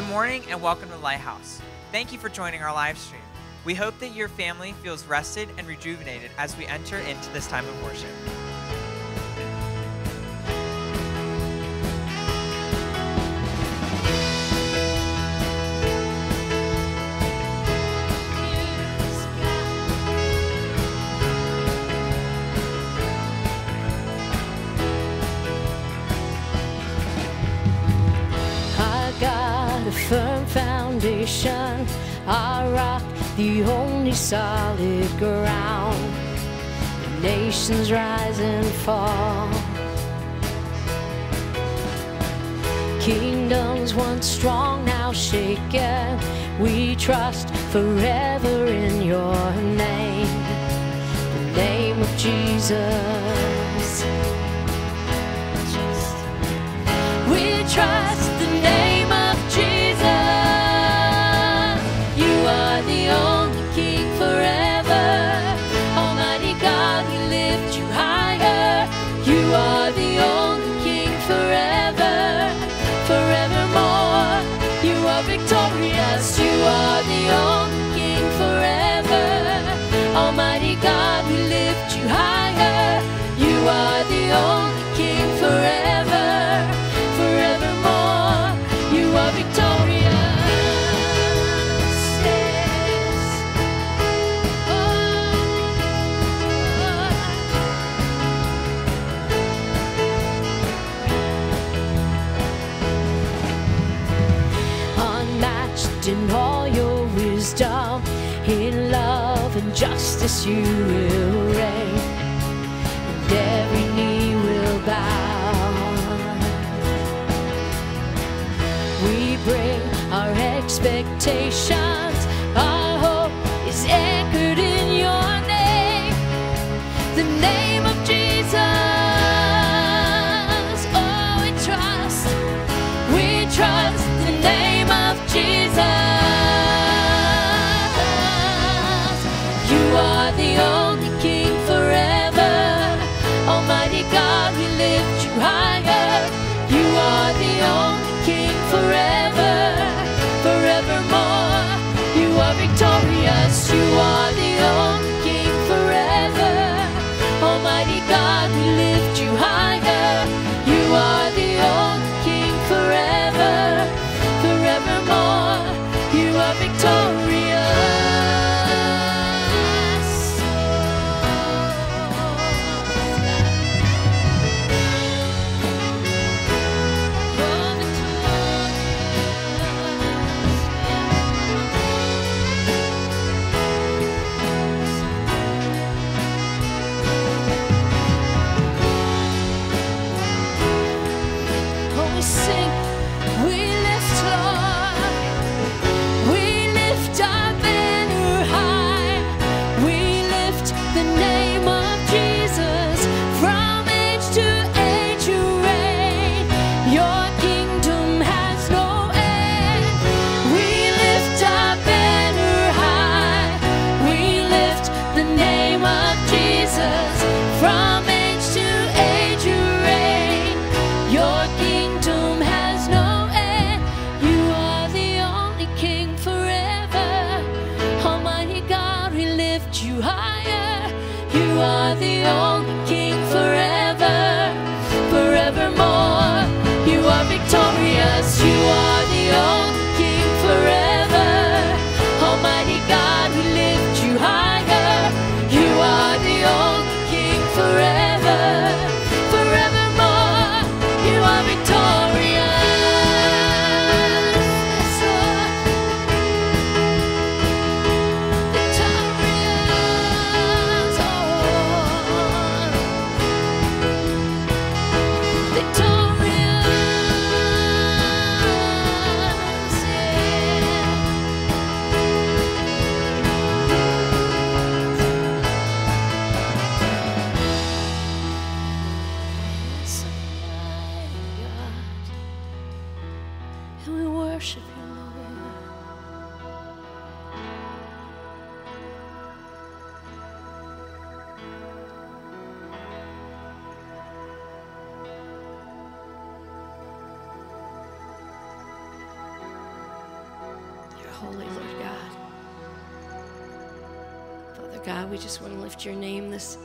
Good morning and welcome to Lighthouse. Thank you for joining our live stream. We hope that your family feels rested and rejuvenated as we enter into this time of worship. foundation, our rock, the only solid ground. The nations rise and fall. Kingdoms once strong, now shaken. We trust forever in your name, the name of Jesus. We trust the name. justice you will reign, and every knee will bow. We bring our expectations. Sorry. Holy, Lord God. Father God, we just want to lift your name this,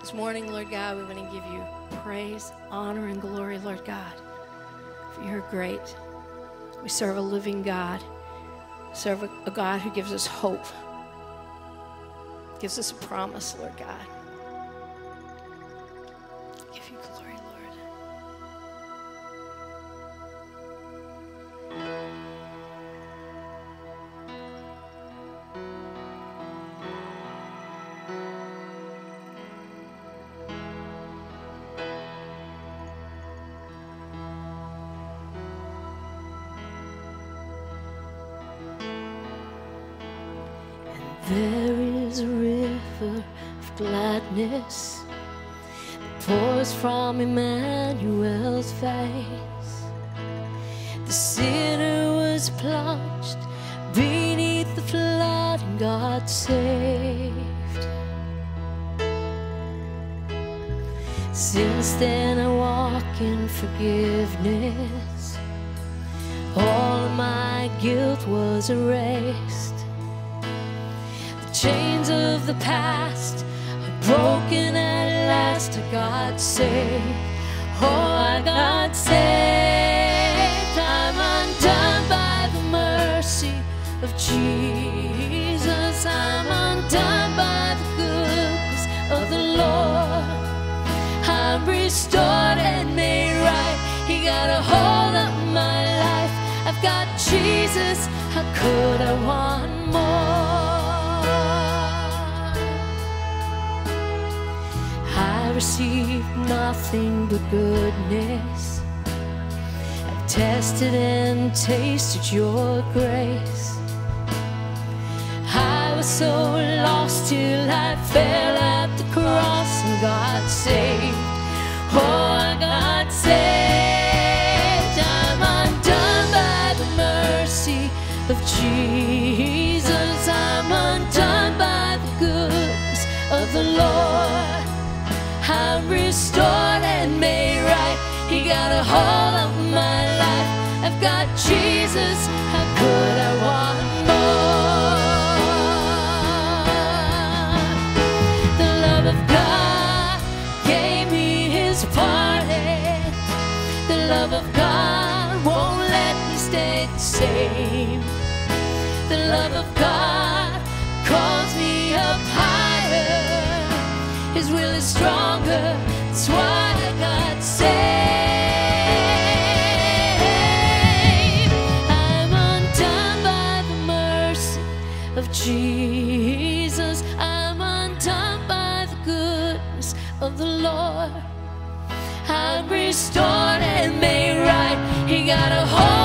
this morning, Lord God. We want to give you praise, honor, and glory, Lord God. For you're great. We serve a living God. Serve a, a God who gives us hope, gives us a promise, Lord God. Plunged beneath the flood and God saved. Since then I walk in forgiveness. All my guilt was erased. The chains of the past are broken at last. I got saved. Oh, I got saved. Of Jesus. I'm undone by the goodness of the Lord. I'm restored and made right. He got a hold of my life. I've got Jesus. How could I want more? I received nothing but goodness. I've tested and tasted your grace. Was so lost till I fell at the cross and got saved. Oh, I got saved. I'm undone by the mercy of Jesus. I'm undone by the goodness of the Lord. I'm restored and made right. He got a hold of my life. I've got Jesus. How could I same. The love of God calls me up higher. His will is stronger. That's why I got saved. I'm undone by the mercy of Jesus. I'm undone by the goodness of the Lord. I'm restored and made right. He got a hold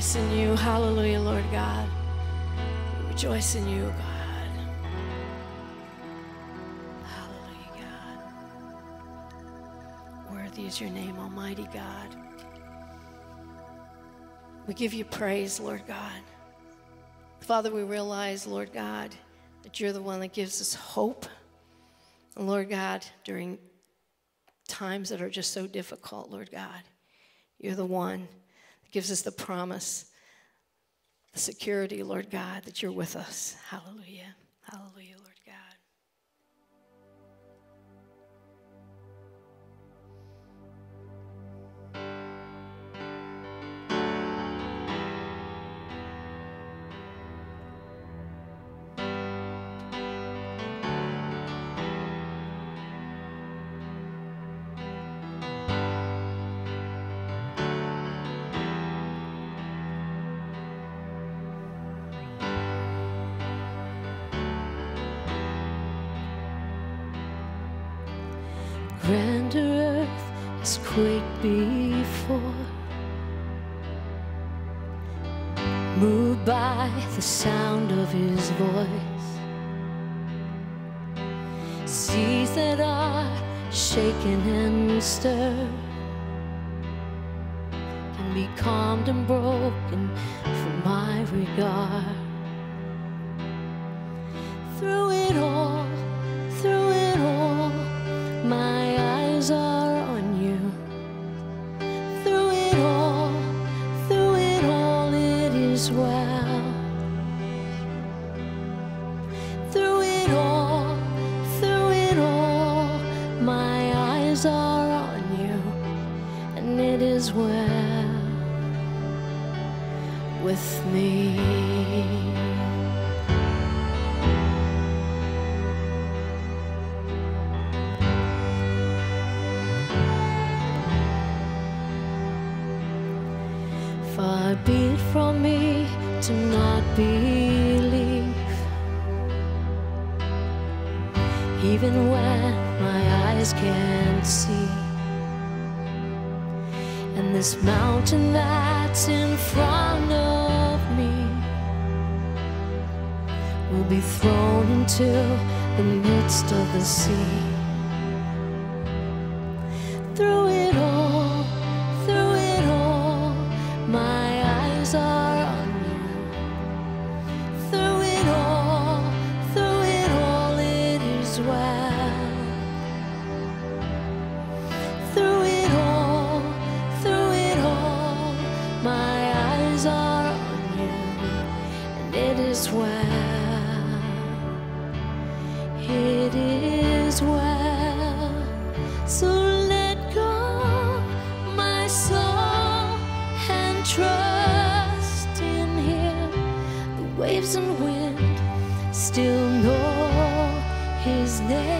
rejoice in you. Hallelujah, Lord God. We rejoice in you, God. Is your name, Almighty God. We give you praise, Lord God. Father, we realize, Lord God, that you're the one that gives us hope. And Lord God, during times that are just so difficult, Lord God, you're the one gives us the promise, the security, Lord God, that you're with us. Hallelujah. Hallelujah, Quake before. Moved by the sound of his voice, seas that are shaken and stirred can be calmed and broken for my regard. eyes are on you, and it is well with me. Far be it from me to not believe, even when my eyes can't see. And this mountain that's in front of me will be thrown into the midst of the sea. And wind still know his name.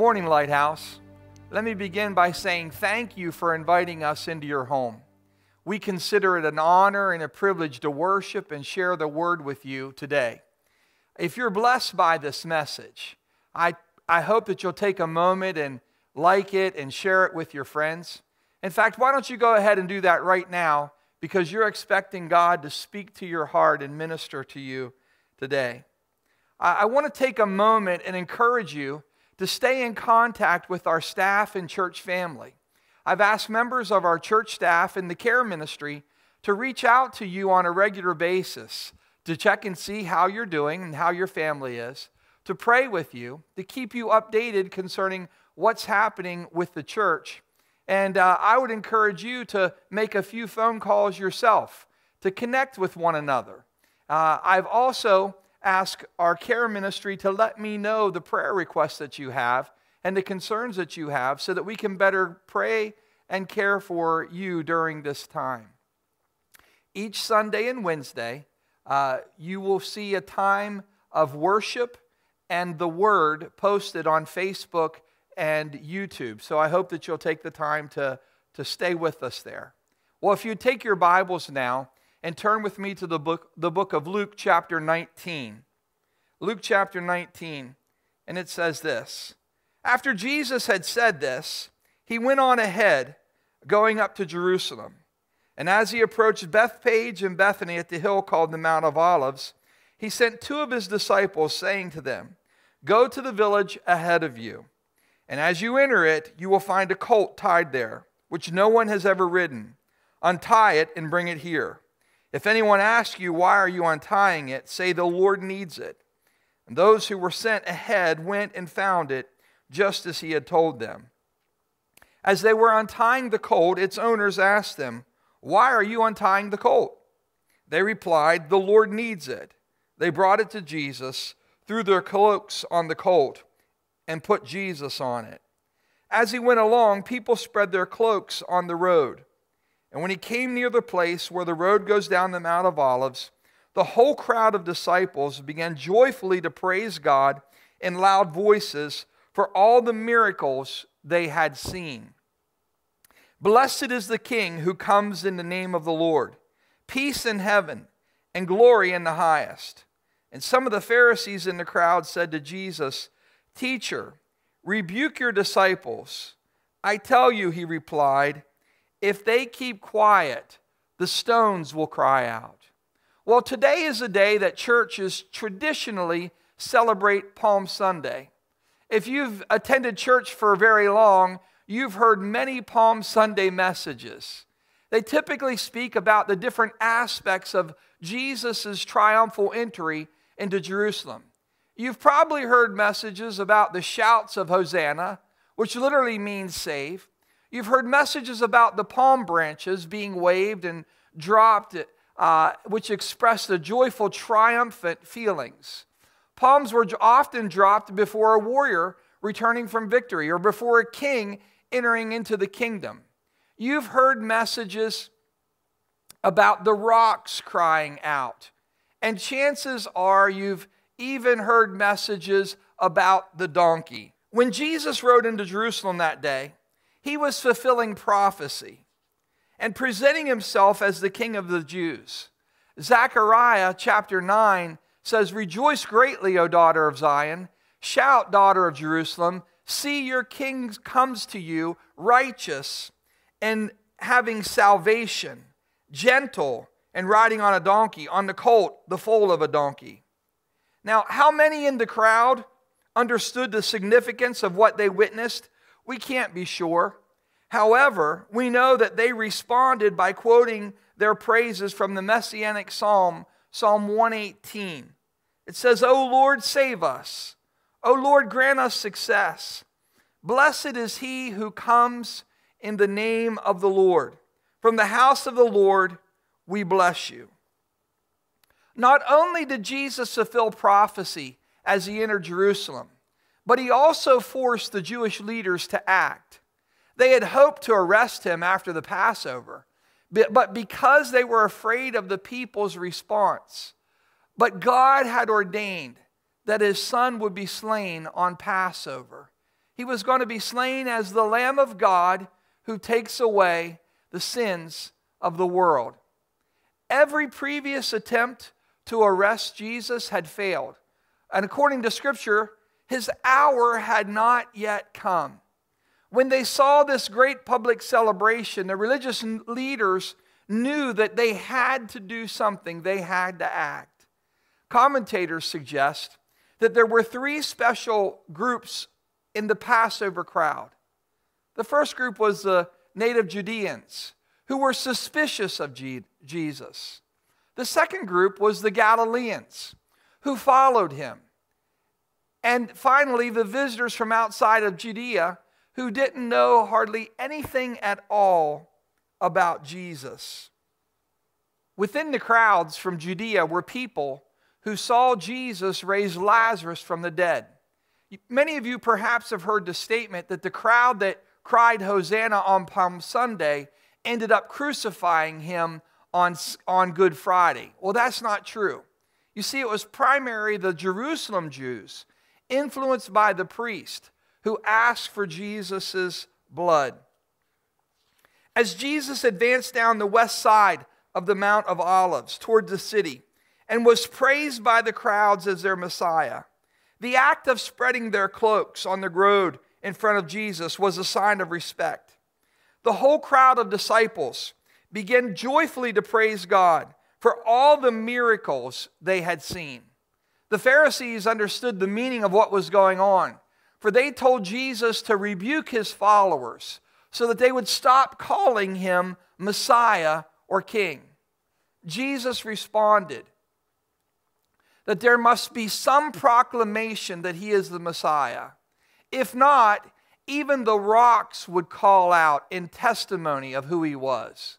Morning, Lighthouse. Let me begin by saying thank you for inviting us into your home. We consider it an honor and a privilege to worship and share the word with you today. If you're blessed by this message, I, I hope that you'll take a moment and like it and share it with your friends. In fact, why don't you go ahead and do that right now because you're expecting God to speak to your heart and minister to you today. I, I want to take a moment and encourage you to stay in contact with our staff and church family. I've asked members of our church staff in the care ministry to reach out to you on a regular basis to check and see how you're doing and how your family is, to pray with you, to keep you updated concerning what's happening with the church. And uh, I would encourage you to make a few phone calls yourself to connect with one another. Uh, I've also ask our care ministry to let me know the prayer requests that you have and the concerns that you have so that we can better pray and care for you during this time. Each Sunday and Wednesday, uh, you will see a time of worship and the word posted on Facebook and YouTube. So I hope that you'll take the time to, to stay with us there. Well, if you take your Bibles now, and turn with me to the book, the book of Luke, chapter 19. Luke, chapter 19, and it says this After Jesus had said this, he went on ahead, going up to Jerusalem. And as he approached Bethphage and Bethany at the hill called the Mount of Olives, he sent two of his disciples, saying to them, Go to the village ahead of you. And as you enter it, you will find a colt tied there, which no one has ever ridden. Untie it and bring it here. If anyone asks you, Why are you untying it? say, The Lord needs it. And those who were sent ahead went and found it just as he had told them. As they were untying the colt, its owners asked them, Why are you untying the colt? They replied, The Lord needs it. They brought it to Jesus, threw their cloaks on the colt, and put Jesus on it. As he went along, people spread their cloaks on the road. And when he came near the place where the road goes down the Mount of Olives, the whole crowd of disciples began joyfully to praise God in loud voices for all the miracles they had seen. Blessed is the King who comes in the name of the Lord. Peace in heaven and glory in the highest. And some of the Pharisees in the crowd said to Jesus, Teacher, rebuke your disciples. I tell you, he replied, if they keep quiet, the stones will cry out. Well, today is a day that churches traditionally celebrate Palm Sunday. If you've attended church for very long, you've heard many Palm Sunday messages. They typically speak about the different aspects of Jesus' triumphal entry into Jerusalem. You've probably heard messages about the shouts of Hosanna, which literally means save. You've heard messages about the palm branches being waved and dropped, uh, which express the joyful, triumphant feelings. Palms were often dropped before a warrior returning from victory or before a king entering into the kingdom. You've heard messages about the rocks crying out. And chances are you've even heard messages about the donkey. When Jesus rode into Jerusalem that day, he was fulfilling prophecy and presenting himself as the king of the Jews. Zechariah chapter 9 says, Rejoice greatly, O daughter of Zion. Shout, daughter of Jerusalem. See, your king comes to you, righteous and having salvation, gentle and riding on a donkey, on the colt, the foal of a donkey. Now, how many in the crowd understood the significance of what they witnessed? We can't be sure. However, we know that they responded by quoting their praises from the messianic psalm, Psalm 118. It says, O Lord, save us. O Lord, grant us success. Blessed is he who comes in the name of the Lord. From the house of the Lord, we bless you. Not only did Jesus fulfill prophecy as he entered Jerusalem, but he also forced the Jewish leaders to act. They had hoped to arrest him after the Passover, but because they were afraid of the people's response, but God had ordained that his son would be slain on Passover. He was going to be slain as the Lamb of God who takes away the sins of the world. Every previous attempt to arrest Jesus had failed. And according to Scripture, his hour had not yet come. When they saw this great public celebration, the religious leaders knew that they had to do something, they had to act. Commentators suggest that there were three special groups in the Passover crowd. The first group was the native Judeans who were suspicious of Jesus. The second group was the Galileans who followed him. And finally, the visitors from outside of Judea who didn't know hardly anything at all about Jesus. Within the crowds from Judea were people who saw Jesus raise Lazarus from the dead. Many of you perhaps have heard the statement that the crowd that cried Hosanna on Palm Sunday ended up crucifying him on, on Good Friday. Well, that's not true. You see, it was primarily the Jerusalem Jews, influenced by the priest, who asked for Jesus' blood. As Jesus advanced down the west side of the Mount of Olives toward the city and was praised by the crowds as their Messiah, the act of spreading their cloaks on the road in front of Jesus was a sign of respect. The whole crowd of disciples began joyfully to praise God for all the miracles they had seen. The Pharisees understood the meaning of what was going on, for they told Jesus to rebuke his followers so that they would stop calling him Messiah or King. Jesus responded that there must be some proclamation that he is the Messiah. If not, even the rocks would call out in testimony of who he was.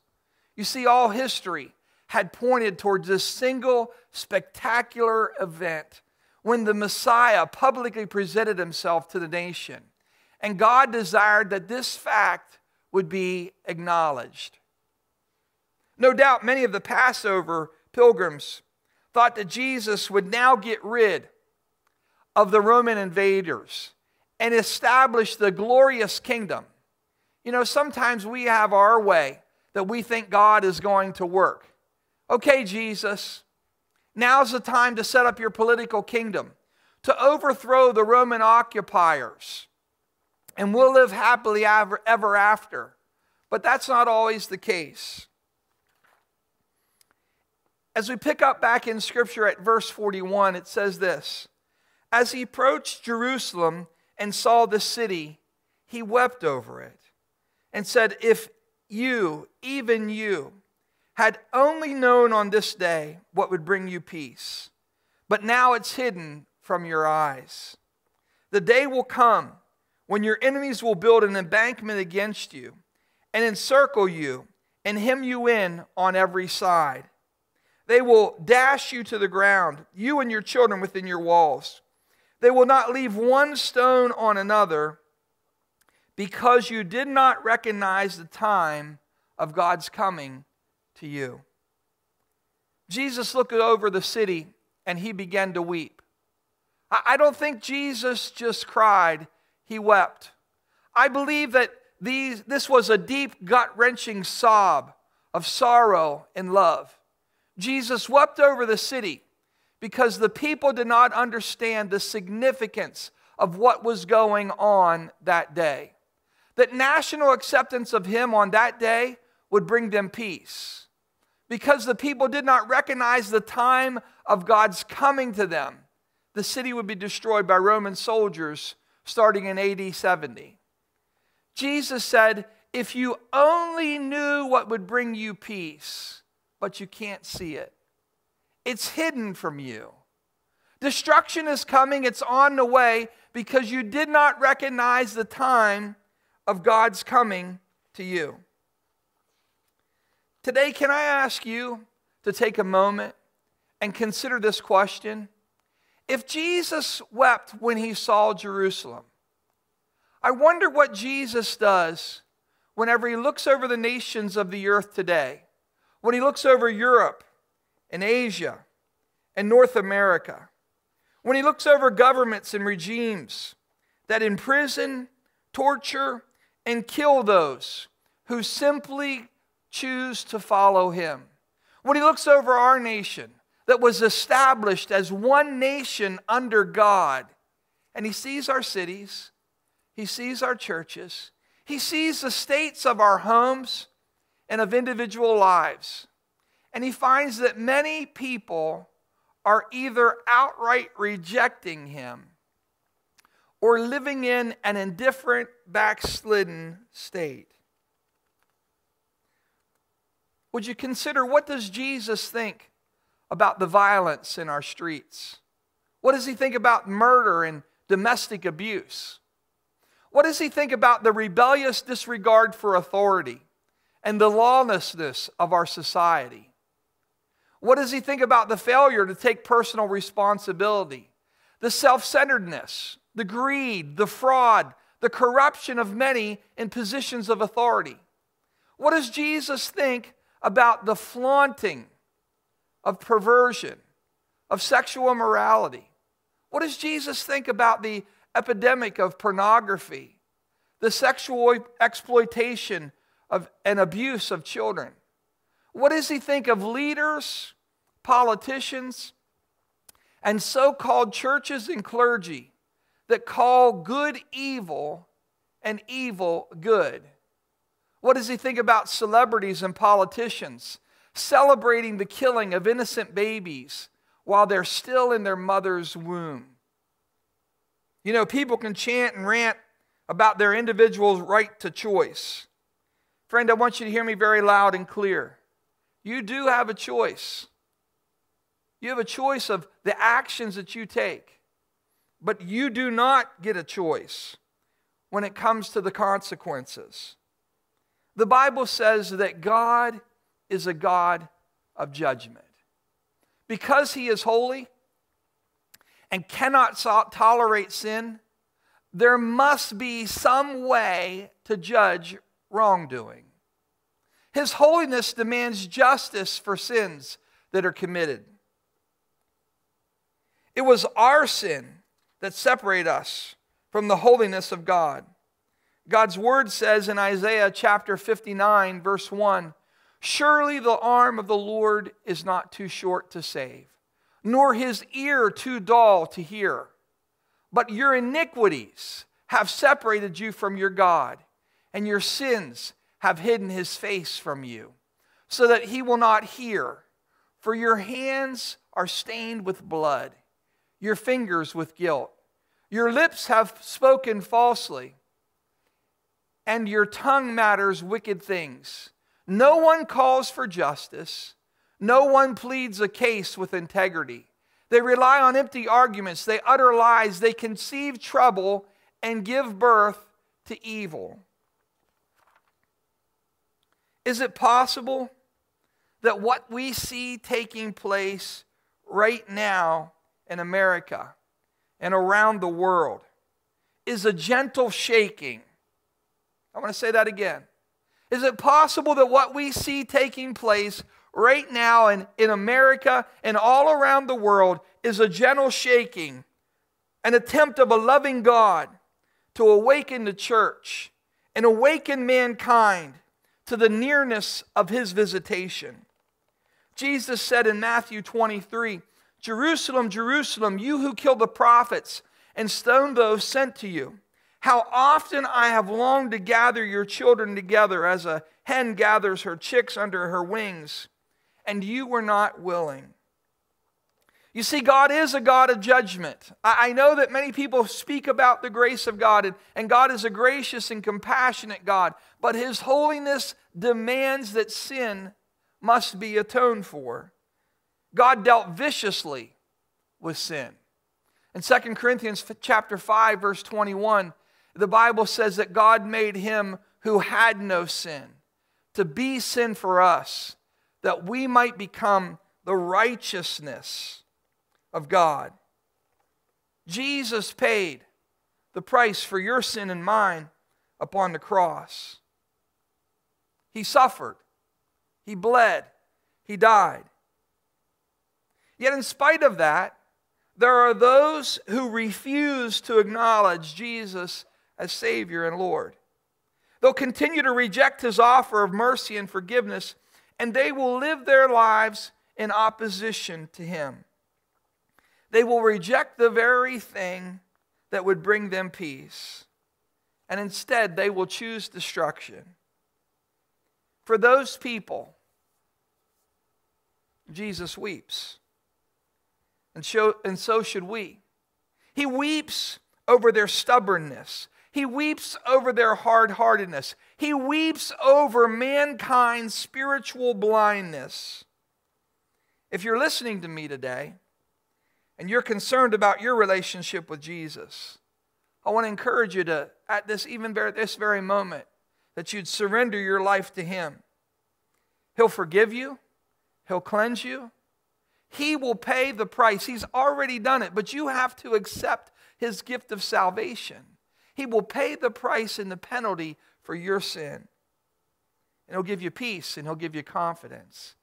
You see, all history had pointed towards this single spectacular event when the Messiah publicly presented himself to the nation. And God desired that this fact would be acknowledged. No doubt many of the Passover pilgrims thought that Jesus would now get rid of the Roman invaders and establish the glorious kingdom. You know, sometimes we have our way that we think God is going to work. Okay, Jesus, now's the time to set up your political kingdom, to overthrow the Roman occupiers, and we'll live happily ever, ever after. But that's not always the case. As we pick up back in Scripture at verse 41, it says this As he approached Jerusalem, and saw the city, he wept over it and said, If you, even you, had only known on this day what would bring you peace, but now it's hidden from your eyes. The day will come when your enemies will build an embankment against you and encircle you and hem you in on every side. They will dash you to the ground, you and your children within your walls. They will not leave one stone on another because you did not recognize the time of God's coming to you. Jesus looked over the city and he began to weep. I don't think Jesus just cried, he wept. I believe that these, this was a deep, gut wrenching sob of sorrow and love. Jesus wept over the city because the people did not understand the significance of what was going on that day. That national acceptance of him on that day would bring them peace. Because the people did not recognize the time of God's coming to them, the city would be destroyed by Roman soldiers starting in AD 70. Jesus said, If you only knew what would bring you peace, but you can't see it, it's hidden from you. Destruction is coming, it's on the way because you did not recognize the time of God's coming to you. Today, can I ask you to take a moment and consider this question? If Jesus wept when he saw Jerusalem, I wonder what Jesus does whenever he looks over the nations of the earth today, when he looks over Europe and Asia and North America, when he looks over governments and regimes that imprison, torture, and kill those who simply choose to follow him. When he looks over our nation that was established as one nation under God, and he sees our cities, he sees our churches, he sees the states of our homes and of individual lives, and he finds that many people are either outright rejecting him or living in an indifferent, backslidden state. Would you consider what does Jesus think about the violence in our streets? What does he think about murder and domestic abuse? What does he think about the rebellious disregard for authority and the lawlessness of our society? What does he think about the failure to take personal responsibility, the self centeredness, the greed, the fraud, the corruption of many in positions of authority? What does Jesus think about the flaunting of perversion, of sexual immorality? What does Jesus think about the epidemic of pornography, the sexual exploitation of, and abuse of children? What does he think of leaders, politicians, and so called churches and clergy that call good evil and evil good? What does he think about celebrities and politicians celebrating the killing of innocent babies while they're still in their mother's womb? You know, people can chant and rant about their individual's right to choice. Friend, I want you to hear me very loud and clear. You do have a choice. You have a choice of the actions that you take, but you do not get a choice when it comes to the consequences. The Bible says that God is a God of judgment. Because He is holy and cannot tolerate sin, there must be some way to judge wrongdoing. His holiness demands justice for sins that are committed. It was our sin that separated us from the holiness of God. God's word says in Isaiah chapter 59, verse 1 Surely the arm of the Lord is not too short to save, nor his ear too dull to hear. But your iniquities have separated you from your God, and your sins have hidden his face from you, so that he will not hear. For your hands are stained with blood, your fingers with guilt. Your lips have spoken falsely, and your tongue matters wicked things. No one calls for justice, no one pleads a case with integrity. They rely on empty arguments, they utter lies, they conceive trouble and give birth to evil. Is it possible that what we see taking place right now in America and around the world is a gentle shaking? I want to say that again. Is it possible that what we see taking place right now in, in America and all around the world is a gentle shaking an attempt of a loving God to awaken the church and awaken mankind to the nearness of his visitation. Jesus said in Matthew 23 Jerusalem, Jerusalem, you who kill the prophets and stone those sent to you. How often I have longed to gather your children together as a hen gathers her chicks under her wings, and you were not willing. You see, God is a God of judgment. I know that many people speak about the grace of God, and, God is a gracious and compassionate God, but His holiness demands that sin must be atoned for. God dealt viciously with sin. In 2 Corinthians chapter 5 verse 21, the Bible says that God made him who had no sin to be sin for us that we might become the righteousness of God. Jesus paid the price for your sin and mine upon the cross. He suffered. He bled. He died. Yet, in spite of that, there are those who refuse to acknowledge Jesus as Savior and Lord. They'll continue to reject His offer of mercy and forgiveness, and they will live their lives in opposition to Him. They will reject the very thing that would bring them peace, and instead they will choose destruction. For those people, Jesus weeps. And, show, and so should we. He weeps over their stubbornness. He weeps over their hard heartedness. He weeps over mankind's spiritual blindness. If you're listening to me today and you're concerned about your relationship with Jesus, I want to encourage you to, at this even this very moment, that you'd surrender your life to Him. He'll forgive you, He'll cleanse you, He will pay the price. He's already done it, but you have to accept His gift of salvation. He will pay the price and the penalty for your sin. And He'll give you peace and He'll give you confidence.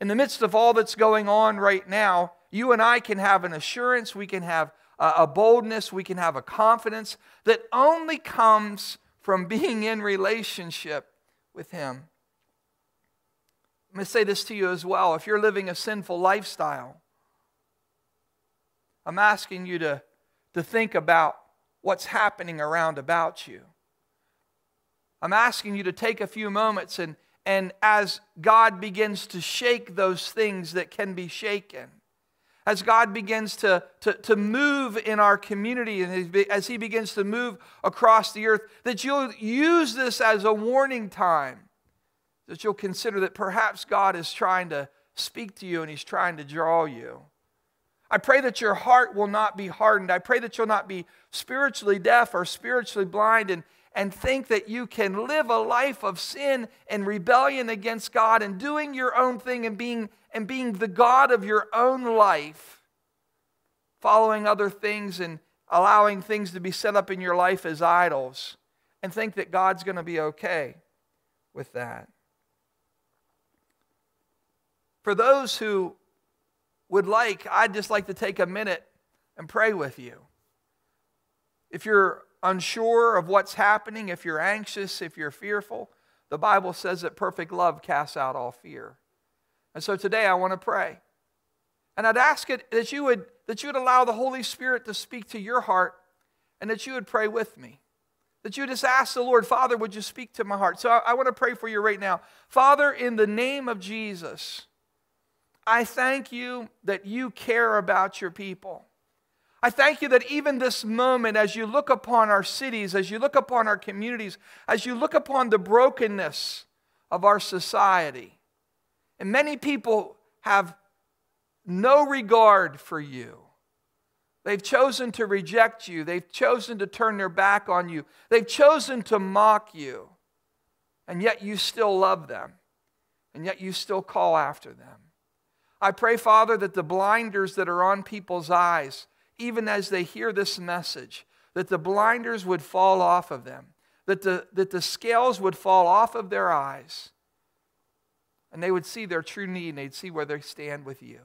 In the midst of all that's going on right now, you and I can have an assurance, we can have a boldness, we can have a confidence that only comes from being in relationship with Him. I'm going to say this to you as well. If you're living a sinful lifestyle, I'm asking you to, to think about what's happening around about you. I'm asking you to take a few moments and, and as God begins to shake those things that can be shaken, as God begins to, to, to move in our community and as He begins to move across the earth, that you'll use this as a warning time, that you'll consider that perhaps God is trying to speak to you and He's trying to draw you. I pray that your heart will not be hardened. I pray that you'll not be spiritually deaf or spiritually blind and, and think that you can live a life of sin and rebellion against God and doing your own thing and being, and being the God of your own life, following other things and allowing things to be set up in your life as idols, and think that God's going to be okay with that. For those who would like, I'd just like to take a minute and pray with you. If you're unsure of what's happening, if you're anxious, if you're fearful, the Bible says that perfect love casts out all fear. And so today I want to pray. And I'd ask it that you would that you would allow the Holy Spirit to speak to your heart and that you would pray with me. That you just ask the Lord, Father, would you speak to my heart? So I, I want to pray for you right now. Father, in the name of Jesus, I thank you that you care about your people. I thank you that even this moment, as you look upon our cities, as you look upon our communities, as you look upon the brokenness of our society, and many people have no regard for you. They've chosen to reject you. They've chosen to turn their back on you. They've chosen to mock you. And yet you still love them. And yet you still call after them. I pray, Father, that the blinders that are on people's eyes, even as they hear this message, that the blinders would fall off of them, that the, that the scales would fall off of their eyes, and they would see their true need and they'd see where they stand with you.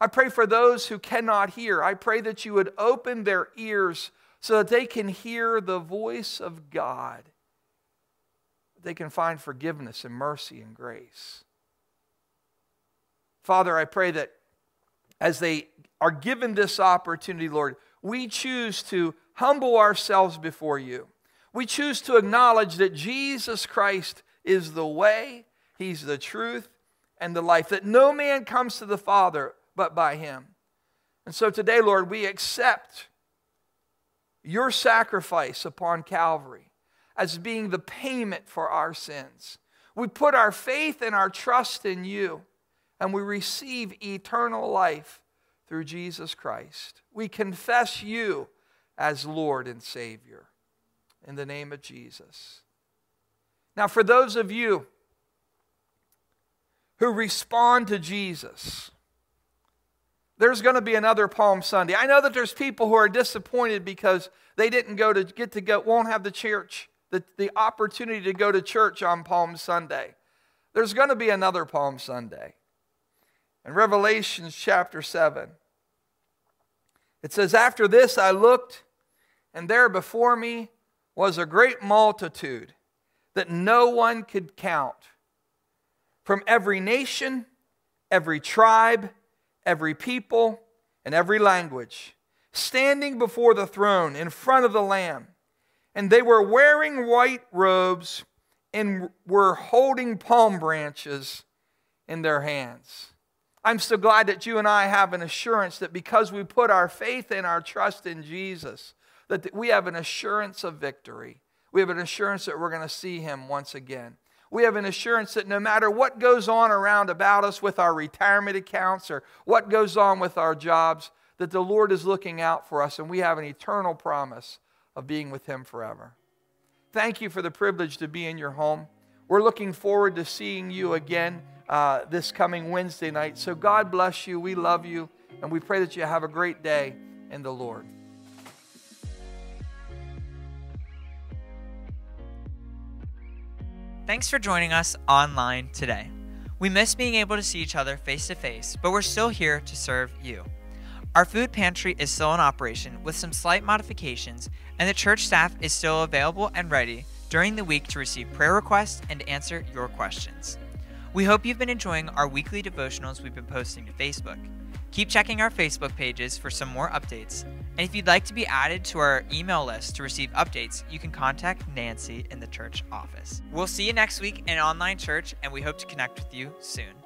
I pray for those who cannot hear. I pray that you would open their ears so that they can hear the voice of God. They can find forgiveness and mercy and grace. Father, I pray that as they are given this opportunity, Lord, we choose to humble ourselves before you. We choose to acknowledge that Jesus Christ is the way, He's the truth, and the life, that no man comes to the Father but by Him. And so today, Lord, we accept your sacrifice upon Calvary as being the payment for our sins. We put our faith and our trust in you, and we receive eternal life through Jesus Christ. We confess you as Lord and Savior in the name of Jesus. Now, for those of you who respond to Jesus, there's going to be another Palm Sunday. I know that there's people who are disappointed because they didn't go to get to go, won't have the church, the, the opportunity to go to church on Palm Sunday. There's going to be another Palm Sunday. In Revelations chapter 7, it says, After this I looked, and there before me was a great multitude that no one could count from every nation, every tribe, every people, and every language, standing before the throne in front of the Lamb. And they were wearing white robes and were holding palm branches in their hands. I'm so glad that you and I have an assurance that because we put our faith and our trust in Jesus, that we have an assurance of victory. We have an assurance that we're going to see him once again. We have an assurance that no matter what goes on around about us with our retirement accounts or what goes on with our jobs, that the Lord is looking out for us and we have an eternal promise of being with him forever. Thank you for the privilege to be in your home. We're looking forward to seeing you again uh, this coming Wednesday night. So God bless you. We love you. And we pray that you have a great day in the Lord. Thanks for joining us online today. We miss being able to see each other face to face, but we're still here to serve you. Our food pantry is still in operation with some slight modifications, and the church staff is still available and ready during the week to receive prayer requests and answer your questions. We hope you've been enjoying our weekly devotionals we've been posting to Facebook. Keep checking our Facebook pages for some more updates. And if you'd like to be added to our email list to receive updates, you can contact Nancy in the church office. We'll see you next week in online church, and we hope to connect with you soon.